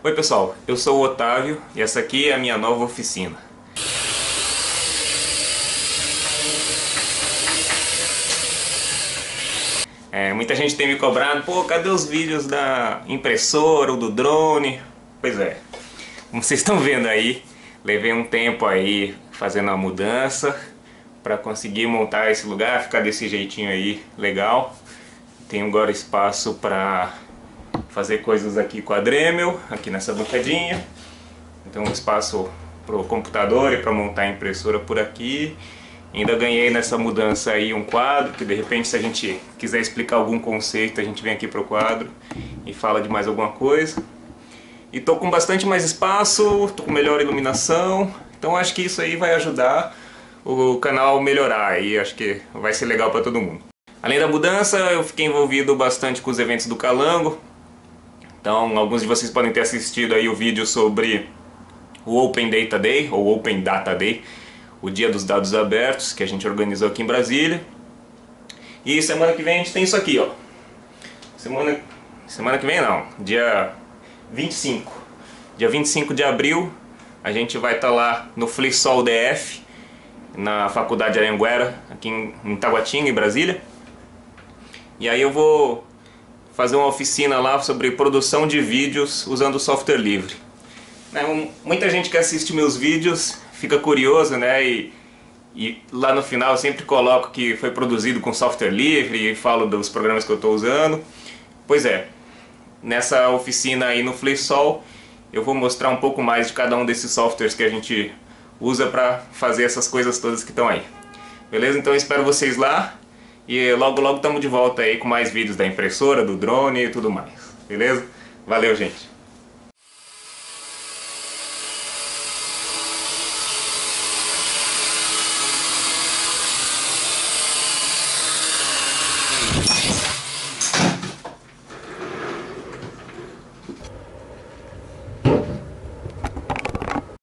Oi pessoal, eu sou o Otávio e essa aqui é a minha nova oficina. É, muita gente tem me cobrado, pô, cadê os vídeos da impressora ou do drone? Pois é, como vocês estão vendo aí, levei um tempo aí fazendo a mudança para conseguir montar esse lugar, ficar desse jeitinho aí legal. Tenho agora espaço para fazer coisas aqui com a Dremel, aqui nessa bancadinha. Então um espaço para o computador e para montar a impressora por aqui. Ainda ganhei nessa mudança aí um quadro, que de repente se a gente quiser explicar algum conceito, a gente vem aqui pro quadro e fala de mais alguma coisa. E tô com bastante mais espaço, tô com melhor iluminação, então acho que isso aí vai ajudar o canal melhorar e acho que vai ser legal para todo mundo. Além da mudança, eu fiquei envolvido bastante com os eventos do Calango. Então, alguns de vocês podem ter assistido aí o vídeo sobre o Open Data Day, ou Open Data Day, o Dia dos Dados Abertos, que a gente organizou aqui em Brasília. E semana que vem a gente tem isso aqui, ó. Semana, semana que vem não, dia 25. Dia 25 de abril, a gente vai estar tá lá no FliSol DF, na Faculdade de Aranguera, aqui em Taguatinga, em Brasília. E aí eu vou fazer uma oficina lá sobre produção de vídeos usando software livre. Né, muita gente que assiste meus vídeos fica curioso, né? E, e lá no final eu sempre coloco que foi produzido com software livre e falo dos programas que eu estou usando. Pois é, nessa oficina aí no FliSol eu vou mostrar um pouco mais de cada um desses softwares que a gente usa para fazer essas coisas todas que estão aí. Beleza? Então eu espero vocês lá e logo logo estamos de volta aí com mais vídeos da impressora, do drone e tudo mais. Beleza? Valeu, gente!